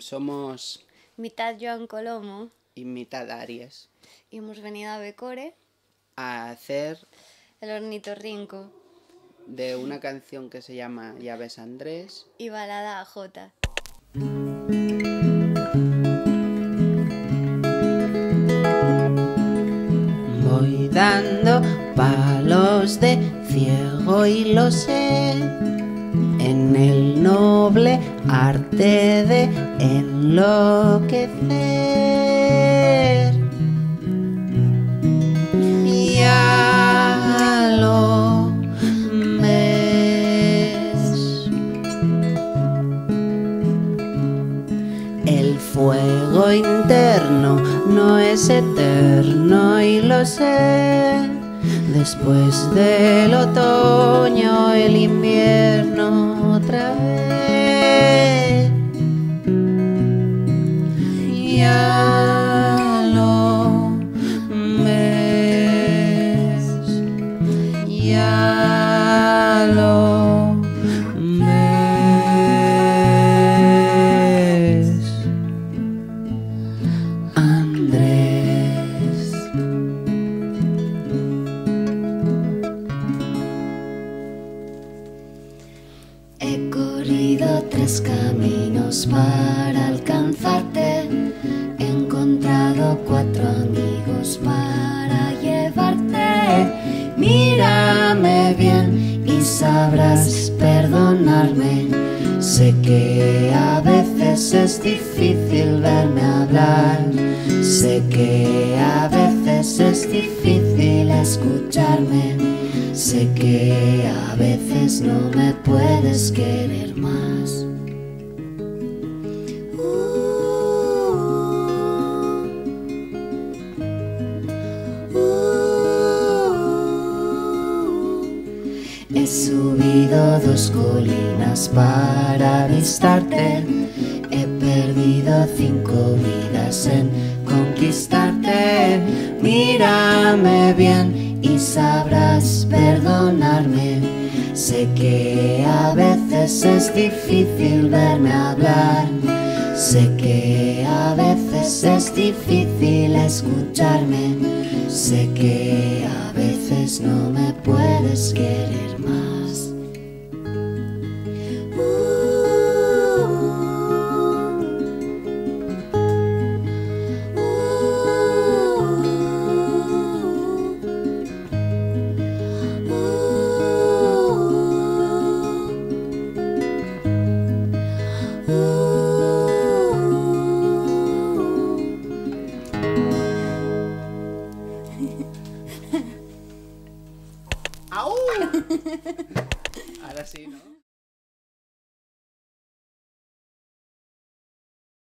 Somos mitad Joan Colomo. y mitad Aries. Y hemos venido a Becore a hacer el ornitorrinco. de una canción que se llama Llaves Andrés. Y balada a Jota. Voy dando palos de ciego y lo sé en el noble arte de enloquecer. Ya lo ves. El fuego interno no es eterno y lo sé. Después del otoño, el invierno otra tres caminos para alcanzarte. He encontrado cuatro amigos para llevarte. Mírame bien y sabrás perdonarme. Sé que a veces es difícil verme hablar. Sé que a veces es difícil escucharme. Sé que a veces no me puedes querer más. He subido dos colinas para avistarte. He perdido cinco vidas en conquistarte. Mírame bien y sabrás perdonarme. Sé que a veces es difícil verme hablar. Sé que a veces es difícil escucharme. Sé que a veces no me puedes querer Ahora sí, ¿no?